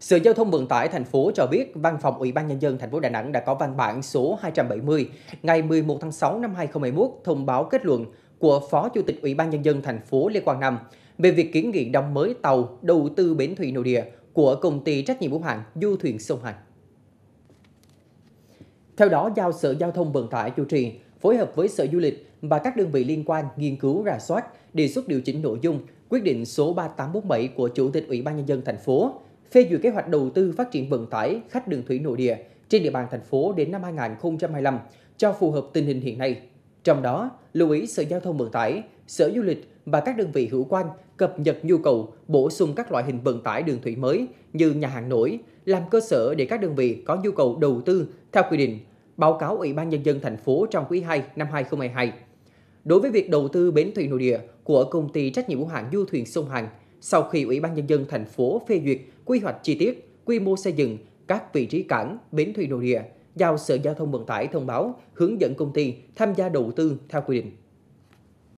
Sở Giao thông Vận tải thành phố cho biết, Văn phòng Ủy ban nhân dân thành phố Đà Nẵng đã có văn bản số 270 ngày 11 tháng 6 năm 2021 thông báo kết luận của Phó Chủ tịch Ủy ban nhân dân thành phố Lê Quang Nam về việc kiến nghị đóng mới tàu đầu tư bến thủy nội địa của công ty trách nhiệm hữu hạn Du thuyền sông Hàn. Theo đó, giao Sở Giao thông Vận tải chủ trì phối hợp với Sở Du lịch và các đơn vị liên quan nghiên cứu rà soát, đề xuất điều chỉnh nội dung quyết định số 3847 của Chủ tịch Ủy ban nhân dân thành phố phê duyệt kế hoạch đầu tư phát triển vận tải khách đường thủy nội địa trên địa bàn thành phố đến năm 2025 cho phù hợp tình hình hiện nay. Trong đó, lưu ý Sở Giao thông Vận tải, Sở Du lịch và các đơn vị hữu quan cập nhật nhu cầu bổ sung các loại hình vận tải đường thủy mới như nhà hàng nổi, làm cơ sở để các đơn vị có nhu cầu đầu tư theo quy định, báo cáo Ủy ban Nhân dân thành phố trong quý 2 năm 2022. Đối với việc đầu tư bến thủy nội địa của công ty trách nhiệm hữu hạn du thuyền sông Hàn, sau khi Ủy ban Nhân dân thành phố phê duyệt quy hoạch chi tiết, quy mô xây dựng các vị trí cảng, bến thủy nội địa, giao Sở Giao thông Vận tải thông báo hướng dẫn công ty tham gia đầu tư theo quy định.